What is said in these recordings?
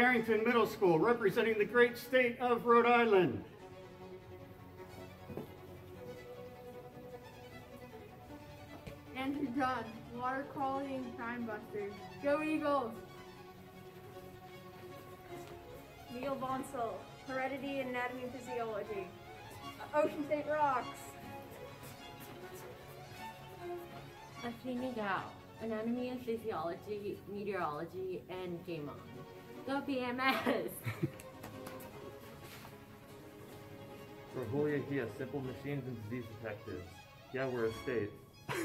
Barrington Middle School, representing the great state of Rhode Island. Andrew Judd, Water Quality and Crime Busters. Go Eagles! Neil Bonsall, Heredity and Anatomy and Physiology. Ocean State Rocks. Athena Gao, Anatomy and Physiology, Meteorology, and Game On. Go BMS! Rahulia Gia, Simple Machines and Disease Detectives. Yeah, we're a state. Not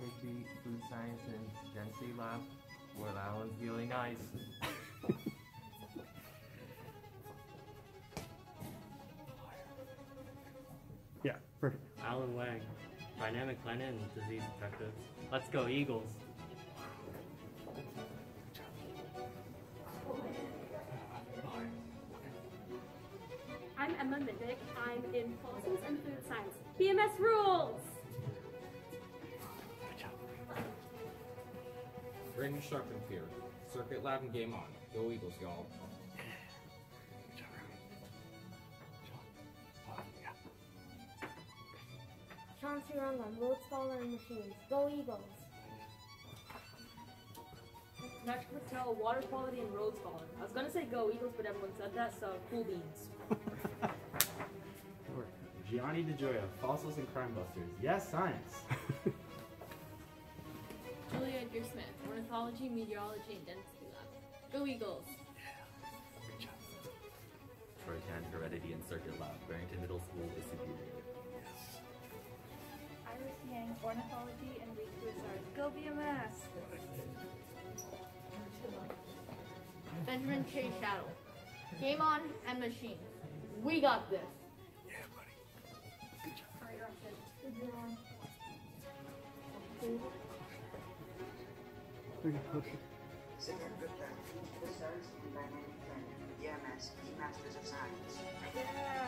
Higby, Food Science and Density Lab, where that one's really nice. Yeah, perfect. Alan Wang, Dynamic Planet and Disease Detectives. Let's go, Eagles. I'm Emma Mindick. I'm in Fossils and Food Science. BMS rules! Brandon Sharpenfield, Circuit Lab and Game On. Go Eagles, y'all. Chauncey Rungan, Road Scholar and Machines. Go Eagles! Nash Patel, Water Quality and Road Scholar. I was gonna say go Eagles, but everyone said that, so cool beans. Gianni DeGioia, Fossils and Crime Busters. Yes, science. Julia Edgar Smith, Ornithology, Meteorology, and Density Lab. Go Eagles! Troy Tan, Heredity and Circuit Lab. Barrington Middle School is superior. Iris Yang, Ornithology and Weak Wizards. Go BMS! Benjamin Chase Shadow. Game On and Machine. We got this. Second Good Plan, Wizards and Dynamic Planet, BMS, E Masters of Science.